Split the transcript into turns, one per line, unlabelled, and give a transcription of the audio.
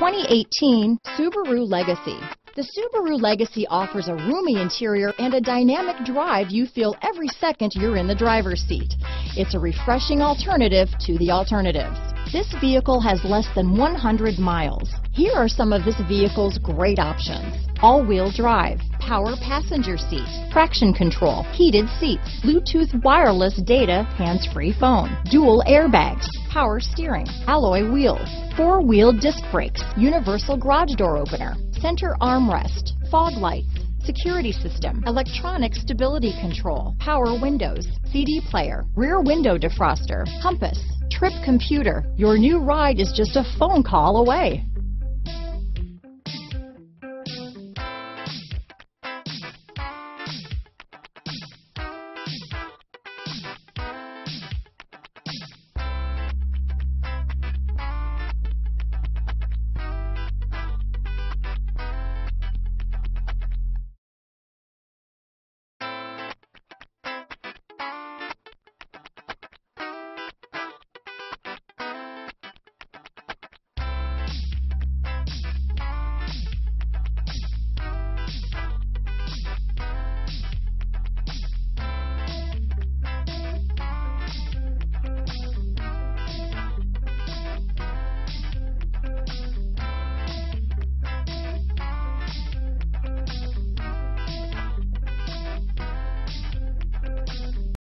2018 Subaru Legacy. The Subaru Legacy offers a roomy interior and a dynamic drive you feel every second you're in the driver's seat. It's a refreshing alternative to the alternatives. This vehicle has less than 100 miles. Here are some of this vehicle's great options. All-wheel drive, power passenger seat, traction control, heated seats, Bluetooth wireless data, hands-free phone, dual airbags, power steering, alloy wheels, four-wheel disc brakes, universal garage door opener, center armrest, fog lights, security system, electronic stability control, power windows, CD player, rear window defroster, compass, trip computer. Your new ride is just a phone call away.